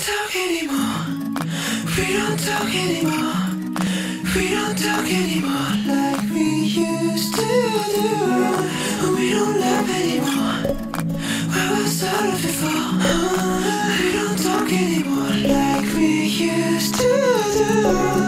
talk anymore. We don't talk anymore. We don't talk anymore like we used to do. We don't love anymore. Where was all of it for? We don't talk anymore like we used to do.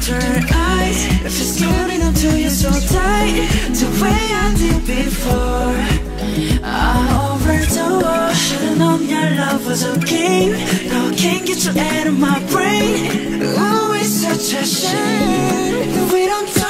turn eyes. If it's turning up to you so tight The way I did before. I overdose Should've known your love was a game. Now I can't get you out of my brain. Always such a shame That we don't